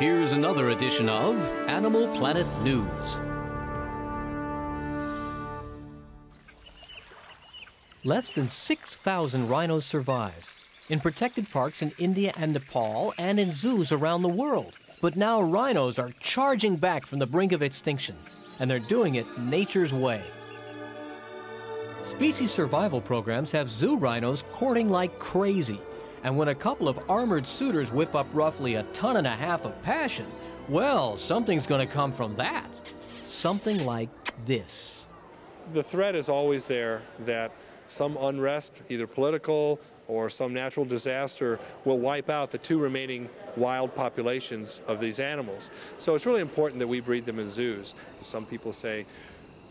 Here's another edition of Animal Planet News. Less than 6,000 rhinos survive in protected parks in India and Nepal and in zoos around the world. But now rhinos are charging back from the brink of extinction, and they're doing it nature's way. Species survival programs have zoo rhinos courting like crazy. And when a couple of armored suitors whip up roughly a ton and a half of passion, well, something's going to come from that. Something like this. The threat is always there that some unrest, either political or some natural disaster, will wipe out the two remaining wild populations of these animals. So it's really important that we breed them in zoos. Some people say,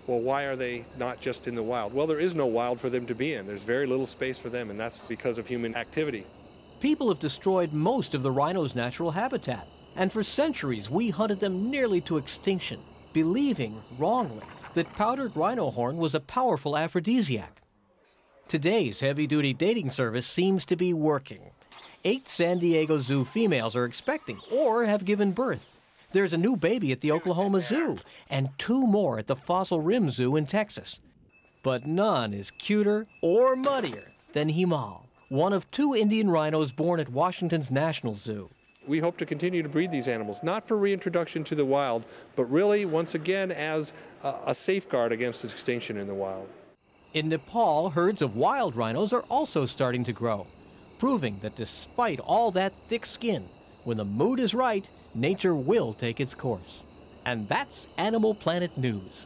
well, why are they not just in the wild? Well, there is no wild for them to be in. There's very little space for them, and that's because of human activity. People have destroyed most of the rhino's natural habitat, and for centuries we hunted them nearly to extinction, believing, wrongly, that powdered rhino horn was a powerful aphrodisiac. Today's heavy duty dating service seems to be working. Eight San Diego Zoo females are expecting or have given birth. There's a new baby at the Oklahoma Zoo and two more at the Fossil Rim Zoo in Texas. But none is cuter or muddier than Himal, one of two Indian rhinos born at Washington's National Zoo. We hope to continue to breed these animals, not for reintroduction to the wild, but really, once again, as a, a safeguard against extinction in the wild. In Nepal, herds of wild rhinos are also starting to grow, proving that despite all that thick skin, when the mood is right, nature will take its course. And that's Animal Planet News.